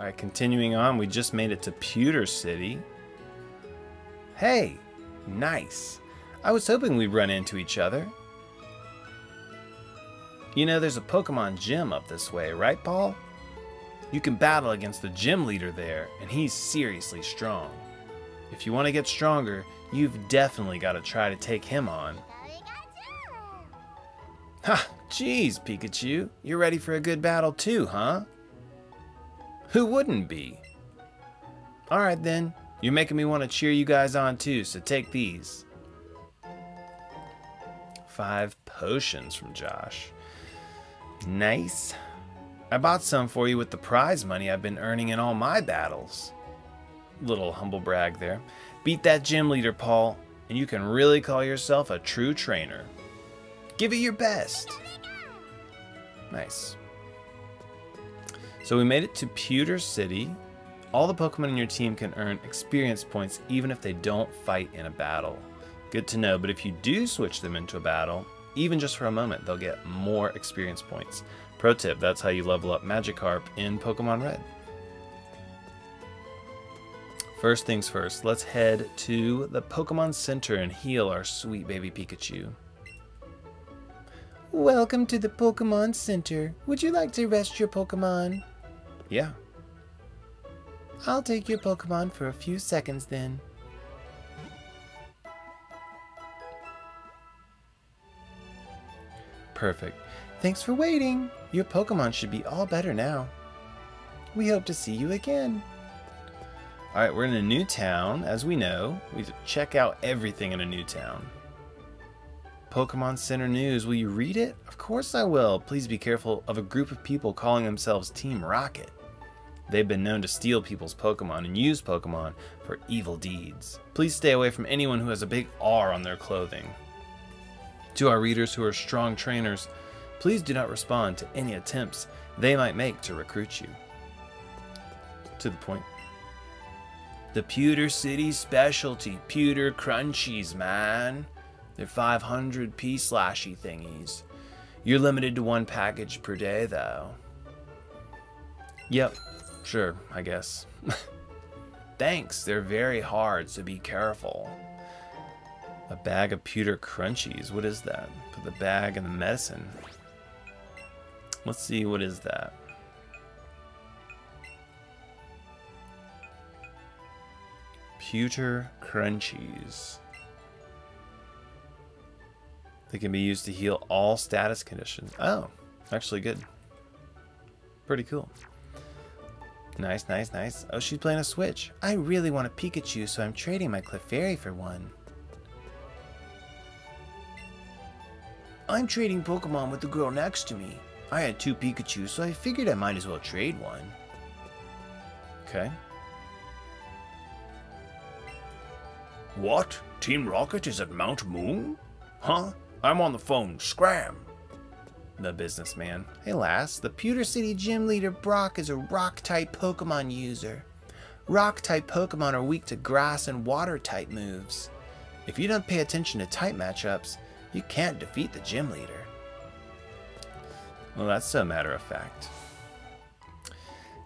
Alright, continuing on, we just made it to Pewter City. Hey, nice. I was hoping we'd run into each other. You know, there's a Pokemon gym up this way, right, Paul? You can battle against the gym leader there, and he's seriously strong. If you want to get stronger, you've definitely got to try to take him on. Ha! Jeez, Pikachu, you're ready for a good battle too, huh? Who wouldn't be? Alright then, you're making me want to cheer you guys on too, so take these. Five potions from Josh. Nice. I bought some for you with the prize money I've been earning in all my battles. Little humble brag there. Beat that gym leader, Paul, and you can really call yourself a true trainer. Give it your best. Nice. So we made it to Pewter City. All the Pokemon in your team can earn experience points even if they don't fight in a battle. Good to know, but if you do switch them into a battle, even just for a moment, they'll get more experience points. Pro tip, that's how you level up Magikarp in Pokemon Red. First things first, let's head to the Pokemon Center and heal our sweet baby Pikachu. Welcome to the Pokemon Center. Would you like to rest your Pokemon? Yeah. I'll take your Pokemon for a few seconds then. Perfect. Thanks for waiting. Your Pokemon should be all better now. We hope to see you again. Alright, we're in a new town, as we know. We check out everything in a new town. Pokemon Center News, will you read it? Of course I will. Please be careful of a group of people calling themselves Team Rocket. They've been known to steal people's Pokemon and use Pokemon for evil deeds. Please stay away from anyone who has a big R on their clothing. To our readers who are strong trainers, please do not respond to any attempts they might make to recruit you. To the point. The Pewter City specialty, Pewter Crunchies, man. They're 500 p slashy thingies. You're limited to one package per day, though. Yep, sure, I guess. Thanks, they're very hard, so be careful. A bag of pewter crunchies. What is that? Put the bag in the medicine. Let's see, what is that? Pewter crunchies. They can be used to heal all status conditions. Oh, actually good. Pretty cool. Nice, nice, nice. Oh, she's playing a Switch. I really want a Pikachu, so I'm trading my Clefairy for one. I'm trading Pokemon with the girl next to me. I had two Pikachu, so I figured I might as well trade one. Okay. What? Team Rocket is at Mount Moon? Huh? I'm on the phone. Scram! The businessman. Hey lass, the Pewter City gym leader Brock is a rock-type Pokemon user. Rock-type Pokemon are weak to grass and water-type moves. If you don't pay attention to type matchups, you can't defeat the gym leader. Well, that's a matter of fact.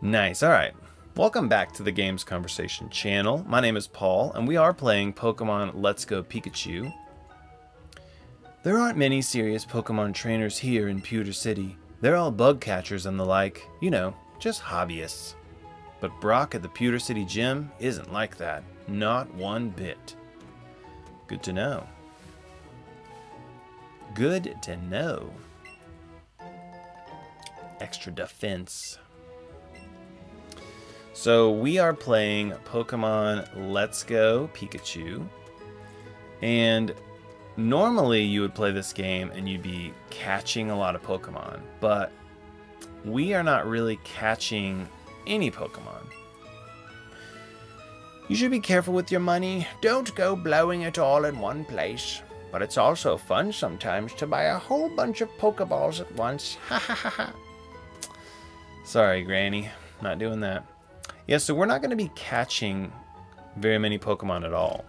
Nice. All right. Welcome back to the Games Conversation channel. My name is Paul, and we are playing Pokemon Let's Go Pikachu. There aren't many serious Pokemon trainers here in Pewter City. They're all bug catchers and the like, you know, just hobbyists. But Brock at the Pewter City Gym isn't like that. Not one bit. Good to know. Good to know. Extra defense. So we are playing Pokemon Let's Go Pikachu. And normally you would play this game and you'd be catching a lot of Pokemon, but we are not really catching any Pokemon. You should be careful with your money. Don't go blowing it all in one place. But it's also fun sometimes to buy a whole bunch of Pokeballs at once. Ha ha ha ha. Sorry, Granny. Not doing that. Yeah, so we're not going to be catching very many Pokemon at all.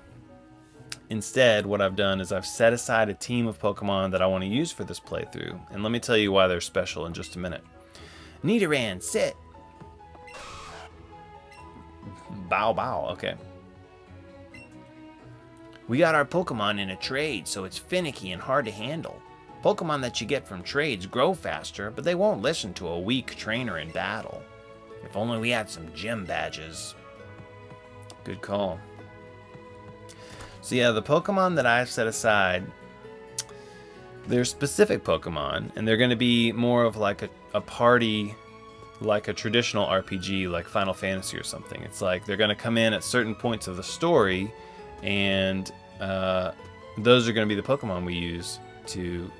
Instead, what I've done is I've set aside a team of Pokemon that I want to use for this playthrough, and let me tell you why they're special in just a minute. Nidoran, sit! Bow Bow. Okay. We got our Pokemon in a trade, so it's finicky and hard to handle. Pokemon that you get from trades grow faster, but they won't listen to a weak trainer in battle. If only we had some gym badges. Good call. So yeah, the Pokemon that I've set aside, they're specific Pokemon, and they're going to be more of like a, a party, like a traditional RPG, like Final Fantasy or something. It's like they're going to come in at certain points of the story, and uh, those are going to be the Pokemon we use to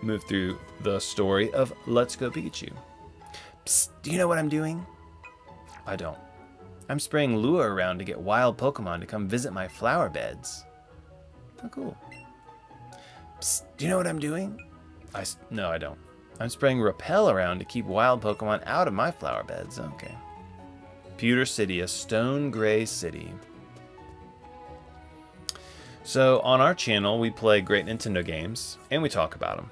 move through the story of Let's Go Pikachu. Psst, do you know what I'm doing? I don't. I'm spraying lure around to get wild Pokemon to come visit my flower beds. Oh, cool. Psst, do you know what I'm doing? I no, I don't. I'm spraying repel around to keep wild Pokemon out of my flower beds. Okay. Pewter City, a stone gray city. So on our channel, we play great Nintendo games and we talk about them.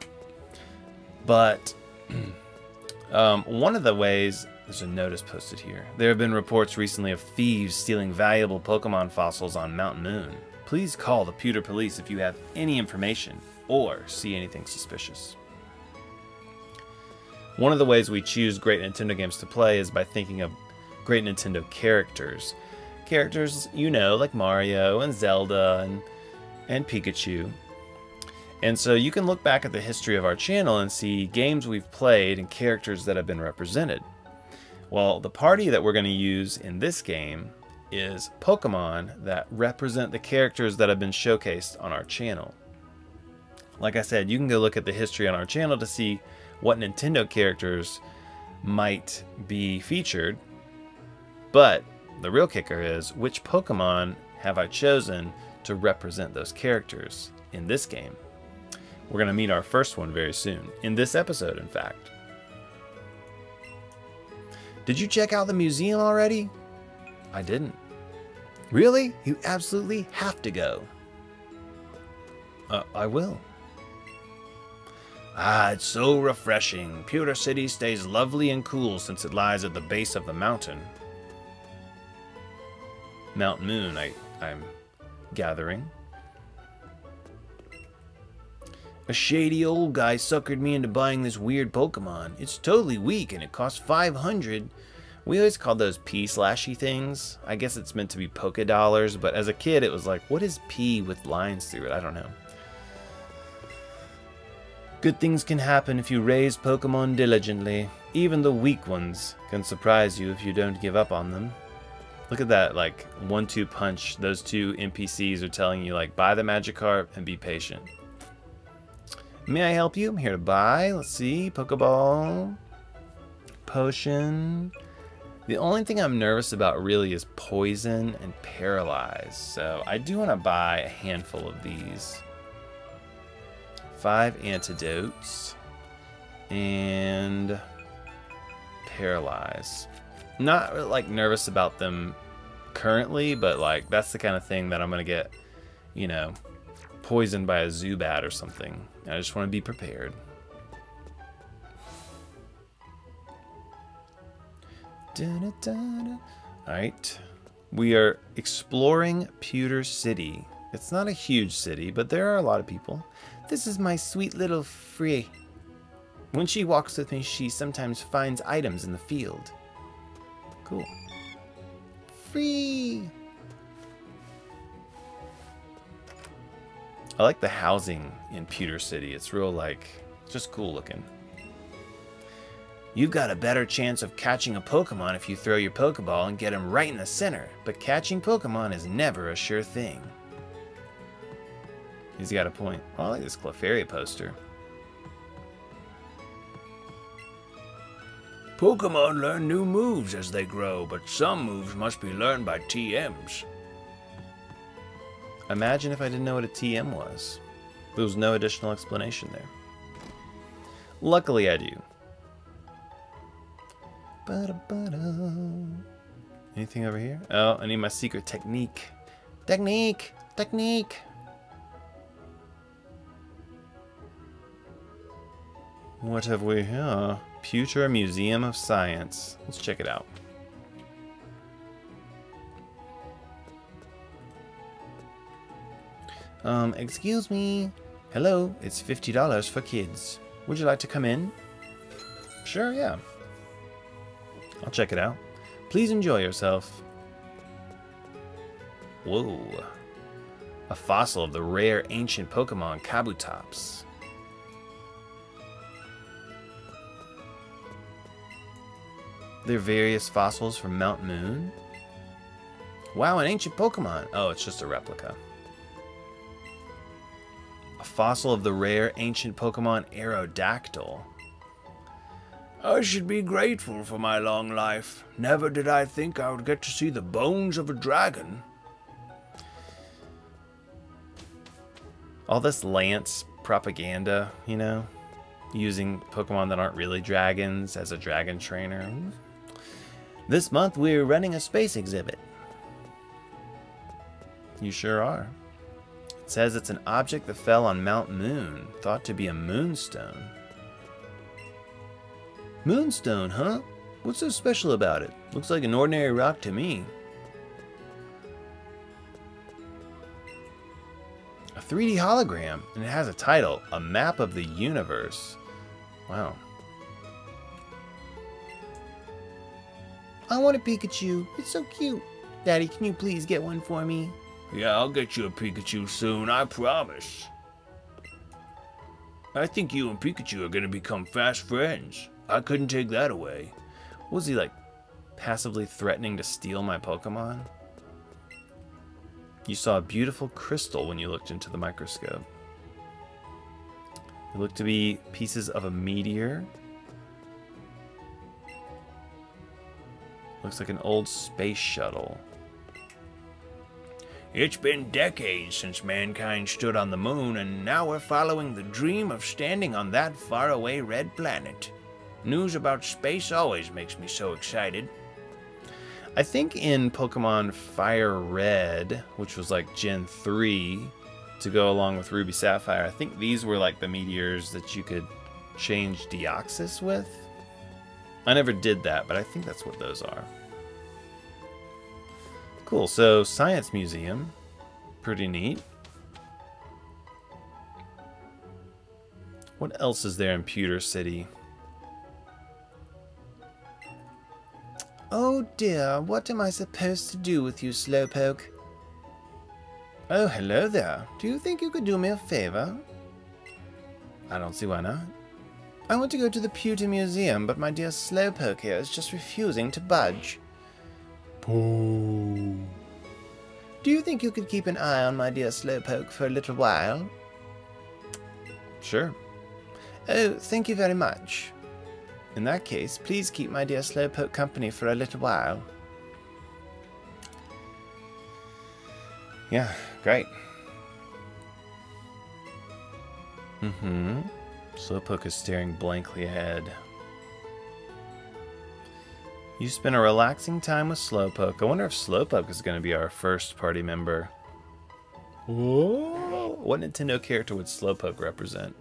But um, one of the ways there's a notice posted here. There have been reports recently of thieves stealing valuable Pokemon fossils on Mount Moon. Please call the Pewter Police if you have any information or see anything suspicious. One of the ways we choose great Nintendo games to play is by thinking of great Nintendo characters. Characters you know, like Mario and Zelda and, and Pikachu. And so you can look back at the history of our channel and see games we've played and characters that have been represented. Well, the party that we're going to use in this game is Pokemon that represent the characters that have been showcased on our channel. Like I said, you can go look at the history on our channel to see what Nintendo characters might be featured. But the real kicker is which Pokemon have I chosen to represent those characters in this game? We're going to meet our first one very soon, in this episode, in fact. Did you check out the museum already? I didn't. Really? You absolutely have to go. Uh, I will. Ah, it's so refreshing. Pewter City stays lovely and cool since it lies at the base of the mountain. Mount Moon, I, I'm gathering. A shady old guy suckered me into buying this weird Pokemon. It's totally weak and it costs 500. We always called those P slashy things. I guess it's meant to be Poke Dollars, but as a kid it was like, what is P with lines through it? I don't know. Good things can happen if you raise Pokemon diligently. Even the weak ones can surprise you if you don't give up on them. Look at that, like, one-two punch. Those two NPCs are telling you, like, buy the Magikarp and be patient. May I help you? I'm here to buy. Let's see. Pokeball. Potion. The only thing I'm nervous about really is poison and paralyze. So I do want to buy a handful of these. Five antidotes. And paralyze. Not like nervous about them currently, but like that's the kind of thing that I'm going to get, you know, poisoned by a Zubat or something. I just want to be prepared. Alright. We are exploring Pewter City. It's not a huge city, but there are a lot of people. This is my sweet little Free. When she walks with me, she sometimes finds items in the field. Cool. Free! I like the housing in Pewter City. It's real, like, just cool looking. You've got a better chance of catching a Pokemon if you throw your Pokeball and get him right in the center, but catching Pokemon is never a sure thing. He's got a point. Oh, I like this Clefairy poster. Pokemon learn new moves as they grow, but some moves must be learned by TMs. Imagine if I didn't know what a TM was. There was no additional explanation there. Luckily, I do. Anything over here? Oh, I need my secret technique. Technique! Technique! What have we here? Pewter Museum of Science. Let's check it out. Um, excuse me. Hello, it's $50 for kids. Would you like to come in? Sure, yeah. I'll check it out. Please enjoy yourself. Whoa. A fossil of the rare ancient Pokemon Kabutops. There are various fossils from Mount Moon. Wow, an ancient Pokemon. Oh, it's just a replica. Fossil of the rare ancient Pokemon Aerodactyl. I should be grateful for my long life. Never did I think I would get to see the bones of a dragon. All this Lance propaganda, you know, using Pokemon that aren't really dragons as a dragon trainer. This month we're running a space exhibit. You sure are. It says it's an object that fell on Mount Moon, thought to be a moonstone. Moonstone, huh? What's so special about it? Looks like an ordinary rock to me. A 3D hologram, and it has a title, A Map of the Universe. Wow. I want a Pikachu. It's so cute. Daddy, can you please get one for me? Yeah, I'll get you a Pikachu soon, I promise. I think you and Pikachu are gonna become fast friends. I couldn't take that away. Was he like passively threatening to steal my Pokemon? You saw a beautiful crystal when you looked into the microscope. It looked to be pieces of a meteor. Looks like an old space shuttle. It's been decades since mankind stood on the moon, and now we're following the dream of standing on that faraway red planet. News about space always makes me so excited. I think in Pokemon Fire Red, which was like Gen 3, to go along with Ruby Sapphire, I think these were like the meteors that you could change Deoxys with. I never did that, but I think that's what those are. Cool, so Science Museum. Pretty neat. What else is there in Pewter City? Oh dear, what am I supposed to do with you, Slowpoke? Oh, hello there. Do you think you could do me a favor? I don't see why not. I want to go to the Pewter Museum, but my dear Slowpoke here is just refusing to budge. Pooh. Do you think you could keep an eye on my dear Slowpoke for a little while? Sure. Oh, thank you very much. In that case, please keep my dear Slowpoke company for a little while. Yeah, great. Mm-hmm. Slowpoke is staring blankly ahead. You spend a relaxing time with Slowpoke. I wonder if Slowpoke is going to be our first party member. Whoa! What Nintendo character would Slowpoke represent?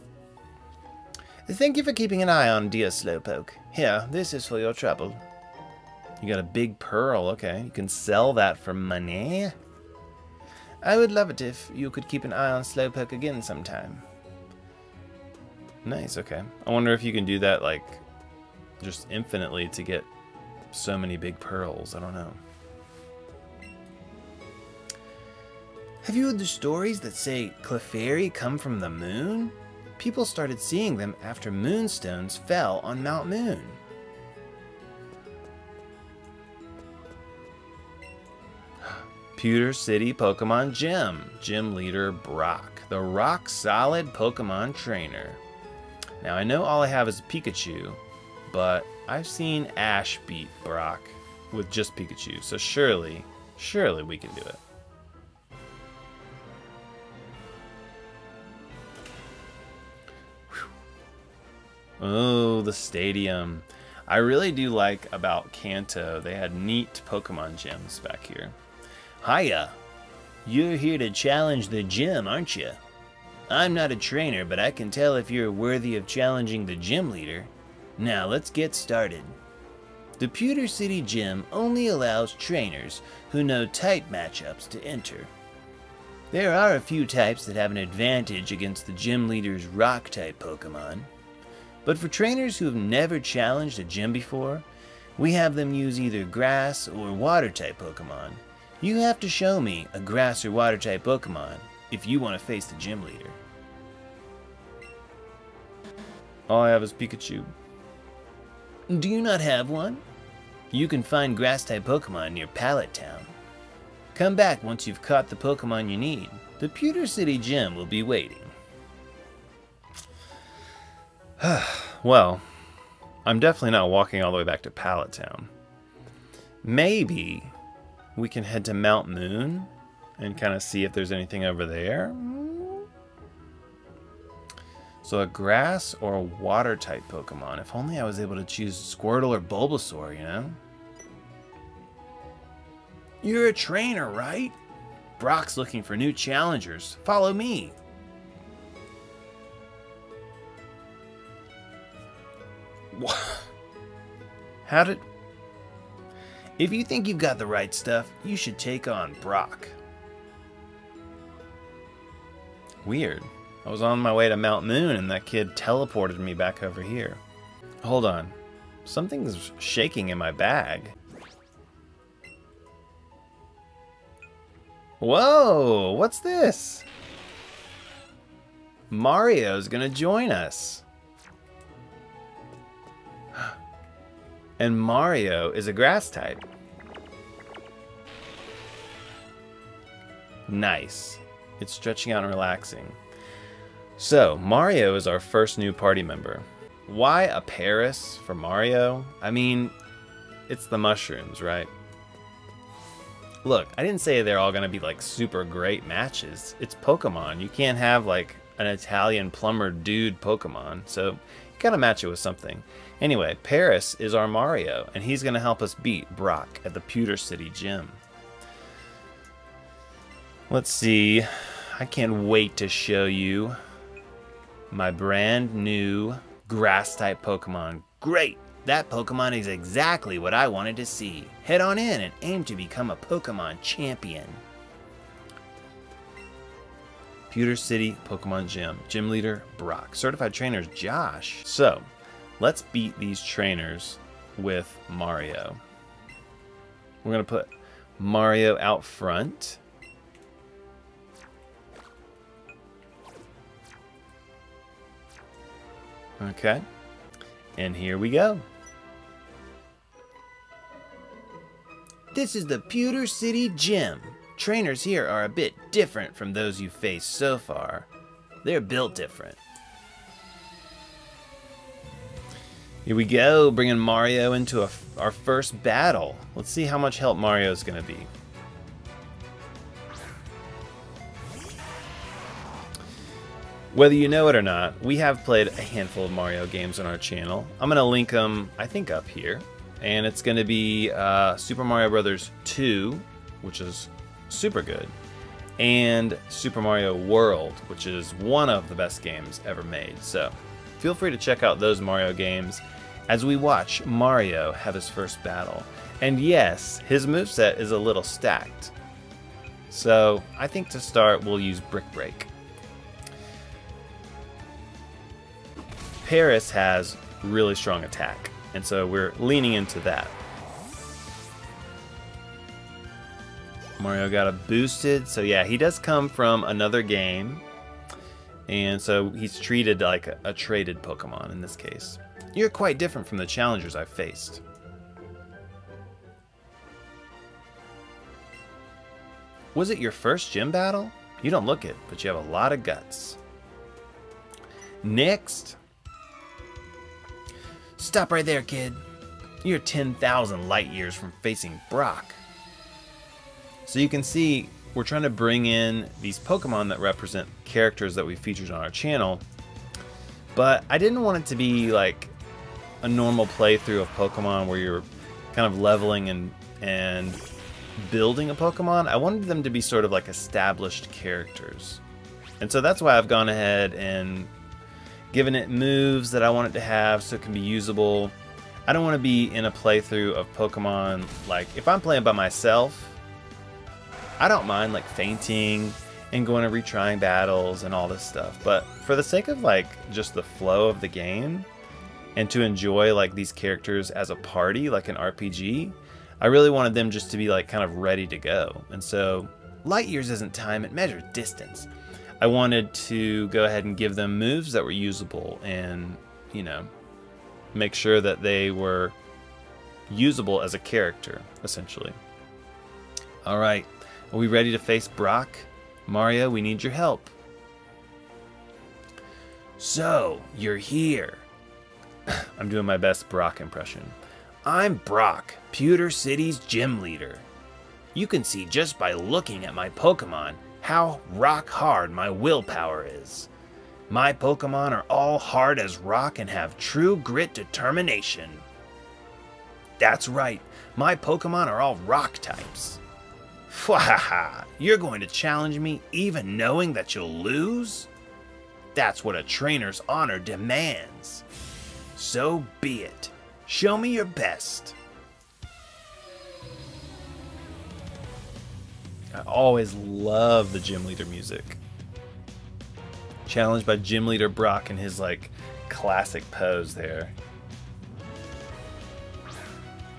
Thank you for keeping an eye on dear Slowpoke. Here, this is for your trouble. You got a big pearl, okay. You can sell that for money. I would love it if you could keep an eye on Slowpoke again sometime. Nice, okay. I wonder if you can do that, like, just infinitely to get so many big pearls. I don't know. Have you heard the stories that say Clefairy come from the moon? People started seeing them after moonstones fell on Mount Moon. Pewter City Pokemon Gym. Gym leader Brock, the rock solid Pokemon trainer. Now I know all I have is Pikachu, but I've seen Ash beat Brock with just Pikachu, so surely, surely we can do it. Oh, the stadium. I really do like about Kanto, they had neat Pokemon gyms back here. Hiya. You're here to challenge the gym, aren't you? I'm not a trainer, but I can tell if you're worthy of challenging the gym leader. Now, let's get started. The Pewter City Gym only allows trainers who know tight matchups to enter. There are a few types that have an advantage against the gym leader's rock type Pokemon. But for trainers who have never challenged a gym before, we have them use either grass or water type Pokemon. You have to show me a grass or water type Pokemon if you want to face the gym leader. All I have is Pikachu. Do you not have one? You can find grass type Pokemon near Pallet Town. Come back once you've caught the Pokemon you need. The Pewter City Gym will be waiting. well, I'm definitely not walking all the way back to Pallet Town. Maybe we can head to Mount Moon and kind of see if there's anything over there. So a grass or a water type Pokemon. If only I was able to choose Squirtle or Bulbasaur, you know? You're a trainer, right? Brock's looking for new challengers. Follow me. What? How did... If you think you've got the right stuff, you should take on Brock. Weird. I was on my way to Mount Moon and that kid teleported me back over here. Hold on. Something's shaking in my bag. Whoa, what's this? Mario's gonna join us. And Mario is a grass type. Nice. It's stretching out and relaxing. So, Mario is our first new party member. Why a Paras for Mario? I mean, it's the mushrooms, right? Look, I didn't say they're all to be like super great matches. It's Pokemon. You can't have like an Italian plumber dude Pokemon. So, you got to match it with something. Anyway, Paras is our Mario, and he's to help us beat Brock at the Pewter City Gym. Let's see. I can't wait to show you my brand new grass type Pokemon. Great! That Pokemon is exactly what I wanted to see. Head on in and aim to become a Pokemon champion. Pewter City Pokemon Gym. Gym leader Brock. Certified trainers Josh. So, let's beat these trainers with Mario. We're going to put Mario out front. Okay. And here we go. This is the Pewter City Gym. Trainers here are a bit different from those you've faced so far. They're built different. Here we go, bringing Mario into a, our first battle. Let's see how much help Mario's going to be. Whether you know it or not, we have played a handful of Mario games on our channel. I'm going to link them, I think, up here. And it's going to be uh, Super Mario Brothers 2, which is super good, and Super Mario World, which is one of the best games ever made. So feel free to check out those Mario games as we watch Mario have his first battle. And yes, his moveset is a little stacked. So I think to start, we'll use Brick Break. Paras has really strong attack, and so we're leaning into that. Mario got a boosted, so yeah, he does come from another game, and so he's treated like a, a traded Pokemon in this case. You're quite different from the challengers I've faced. Was it your first gym battle? You don't look it, but you have a lot of guts. Next, Stop right there, kid. You're 10,000 light years from facing Brock. So you can see we're trying to bring in these Pokemon that represent characters that we featured on our channel. But I didn't want it to be like a normal playthrough of Pokemon where you're kind of leveling and and building a Pokemon. I wanted them to be sort of like established characters. And so that's why I've gone ahead and given it moves that I want it to have so it can be usable. I don't want to be in a playthrough of Pokemon, like, if I'm playing by myself, I don't mind, like, fainting and going and retrying battles and all this stuff. But for the sake of like just the flow of the game and to enjoy like these characters as a party, like an RPG, I really wanted them just to be like kind of ready to go. And so light years isn't time, it measures distance. I wanted to go ahead and give them moves that were usable and, you know, make sure that they were usable as a character, essentially. All right, are we ready to face Brock? Mario, we need your help. So, you're here. I'm doing my best Brock impression. I'm Brock, Pewter City's gym leader. You can see just by looking at my Pokemon how rock hard my willpower is. My Pokemon are all hard as rock and have true grit determination. That's right, my Pokemon are all rock types. Fwahaha, you're going to challenge me even knowing that you'll lose? That's what a trainer's honor demands. So be it. Show me your best. I always love the gym leader music. Challenged by gym leader Brock in his like classic pose there.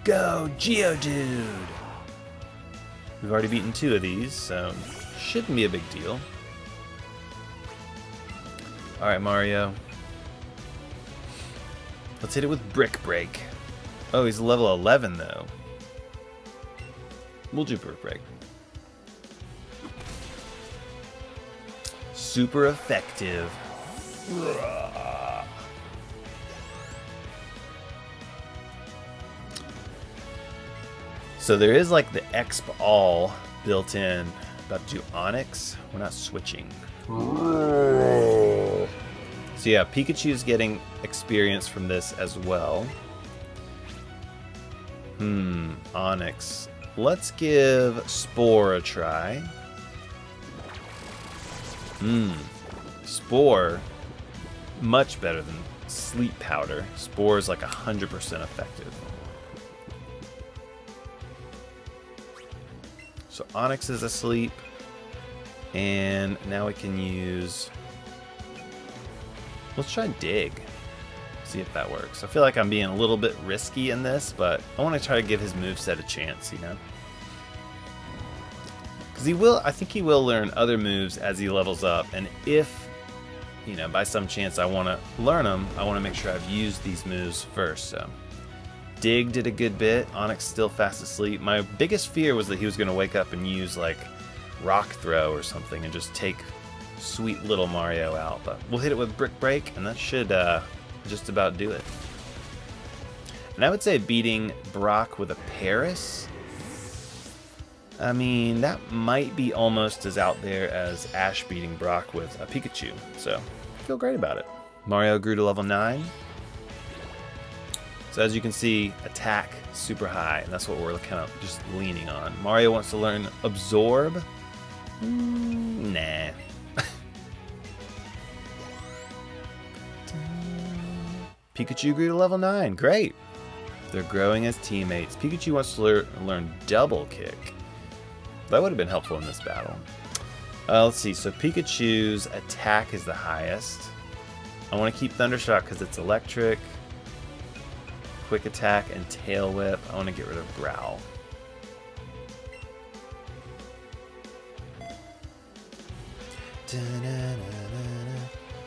Go, Geodude! We've already beaten two of these, so shouldn't be a big deal. Alright, Mario. Let's hit it with Brick Break. Oh, he's level 11, though. We'll do Brick Break. Super effective. So there is like the exp all built in. About to do Onix. We're not switching. So yeah, Pikachu's getting experience from this as well. Hmm, Onix. Let's give Spore a try. Hmm, Spore, much better than Sleep Powder. Spore is like 100% effective. So Onix is asleep. And now we can use... Let's try Dig. See if that works. I feel like I'm being a little bit risky in this, but I want to try to give his moveset a chance, you know? Because he will, I think he will learn other moves as he levels up, and if, you know, by some chance I want to learn them, I want to make sure I've used these moves first, so... Dig did a good bit. Onix still fast asleep. My biggest fear was that he was going to wake up and use like Rock Throw or something and just take sweet little Mario out. But we'll hit it with Brick Break and that should uh, just about do it. And I would say beating Brock with a Paras. I mean, that might be almost as out there as Ash beating Brock with a Pikachu. So, feel great about it. Mario grew to level 9. So as you can see, attack super high, and that's what we're kind of just leaning on. Mario wants to learn absorb. Mm, nah. Pikachu grew to level 9. Great. They're growing as teammates. Pikachu wants to lear learn double kick. That would have been helpful in this battle. Uh, let's see. So Pikachu's attack is the highest. I want to keep Thundershock because it's electric. Quick Attack and Tail Whip. I want to get rid of Growl.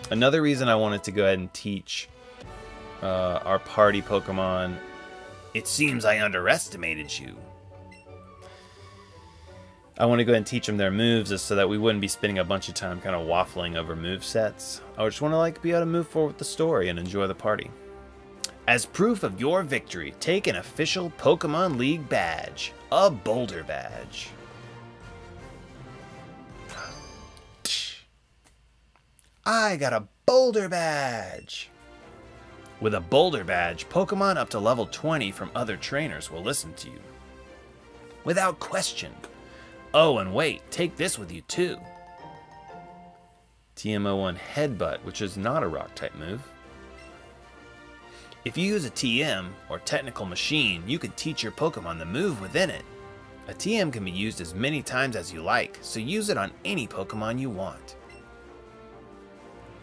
Another reason I wanted to go ahead and teach uh, our party Pokemon, it seems I underestimated you. I want to go ahead and teach them their moves so that we wouldn't be spending a bunch of time kind of waffling over move sets. I just want to like be able to move forward with the story and enjoy the party. As proof of your victory, take an official Pokemon League badge, a Boulder badge. I got a Boulder badge! With a Boulder badge, Pokemon up to level 20 from other trainers will listen to you. Without question. Oh, and wait, take this with you too. TM01 Headbutt, which is not a rock type move. If you use a TM, or technical machine, you can teach your Pokemon the move within it. A TM can be used as many times as you like, so use it on any Pokemon you want.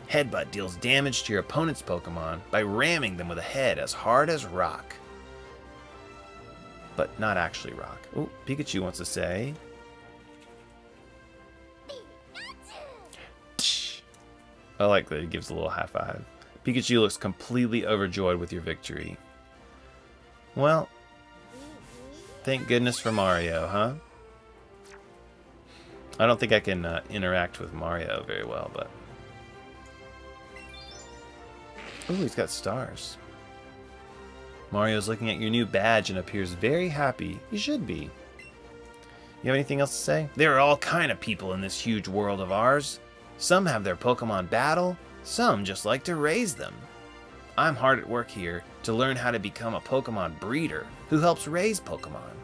Headbutt deals damage to your opponent's Pokemon by ramming them with a head as hard as rock. But not actually rock. Oh, Pikachu wants to say. I like that he gives a little high five. Pikachu looks completely overjoyed with your victory. Well, thank goodness for Mario, huh? I don't think I can uh, interact with Mario very well, but... Oh, he's got stars. Mario's looking at your new badge and appears very happy. He should be. You have anything else to say? There are all kind of people in this huge world of ours. Some have their Pokemon battle, some just like to raise them. I'm hard at work here to learn how to become a Pokemon breeder who helps raise Pokemon.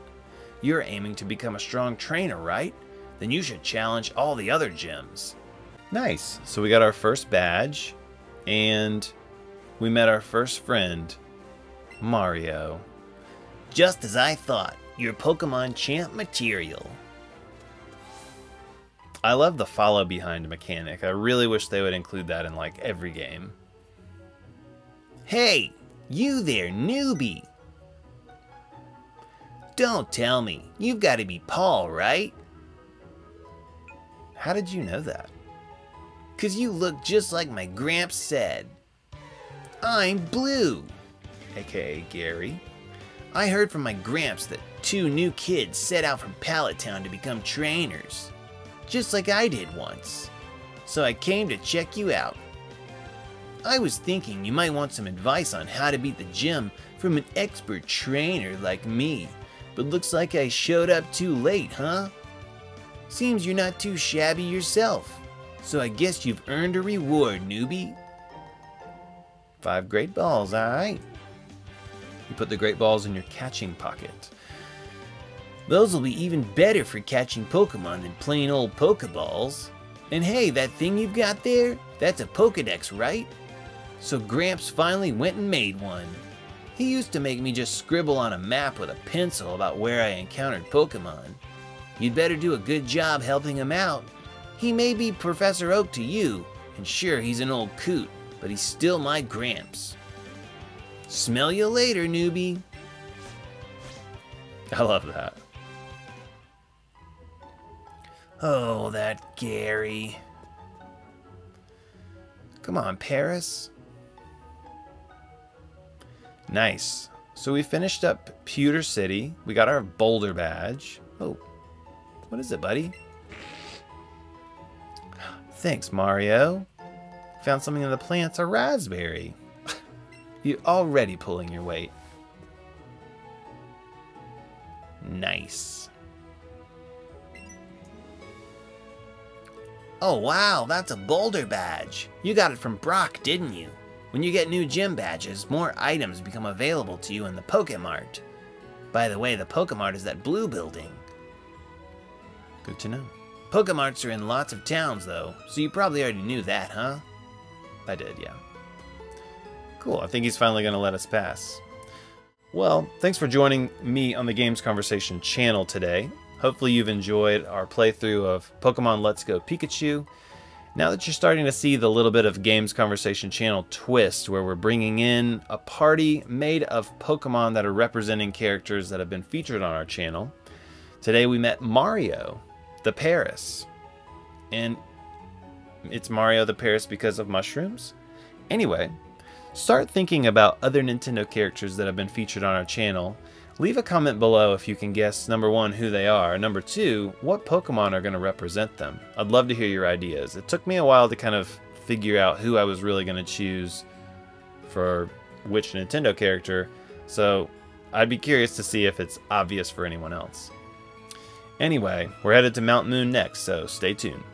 You're aiming to become a strong trainer, right? Then you should challenge all the other gyms. Nice. So we got our first badge, and we met our first friend, Mario. Just as I thought, your Pokemon champ material. I love the follow behind mechanic. I really wish they would include that in like every game. Hey, you there, newbie. Don't tell me. You've got to be Paul, right? How did you know that? Cause you look just like my Gramps said. I'm Blue, aka Gary. I heard from my Gramps that two new kids set out from Pallet Town to become trainers just like I did once. So I came to check you out. I was thinking you might want some advice on how to beat the gym from an expert trainer like me, but looks like I showed up too late, huh? Seems you're not too shabby yourself, so I guess you've earned a reward, newbie. Five great balls, alright. You put the great balls in your catching pocket. Those will be even better for catching Pokemon than plain old Pokeballs. And hey, that thing you've got there, that's a Pokedex, right? So Gramps finally went and made one. He used to make me just scribble on a map with a pencil about where I encountered Pokemon. You'd better do a good job helping him out. He may be Professor Oak to you, and sure, he's an old coot, but he's still my Gramps. Smell you later, newbie. I love that. Oh, that Gary. Come on, Paras. Nice. So we finished up Pewter City. We got our Boulder badge. Oh, what is it, buddy? Thanks, Mario. Found something in the plants, a raspberry. You're already pulling your weight. Nice. Oh wow, that's a boulder badge. You got it from Brock, didn't you? When you get new gym badges, more items become available to you in the Pokemart. By the way, the Pokemart is that blue building. Good to know. Pokemarts are in lots of towns though, so you probably already knew that, huh? I did, yeah. Cool, I think he's finally going to let us pass. Well, thanks for joining me on the Games Conversation channel today. Hopefully you've enjoyed our playthrough of Pokemon Let's Go Pikachu. Now that you're starting to see the little bit of Games Conversation channel twist where we're bringing in a party made of Pokemon that are representing characters that have been featured on our channel. Today we met Mario, the Paras. And it's Mario the Paras because of mushrooms? Anyway, start thinking about other Nintendo characters that have been featured on our channel Leave a comment below if you can guess number one, who they are, number two, what Pokemon are going to represent them. I'd love to hear your ideas. It took me a while to kind of figure out who I was really going to choose for which Nintendo character, so I'd be curious to see if it's obvious for anyone else. Anyway, we're headed to Mount Moon next, so stay tuned.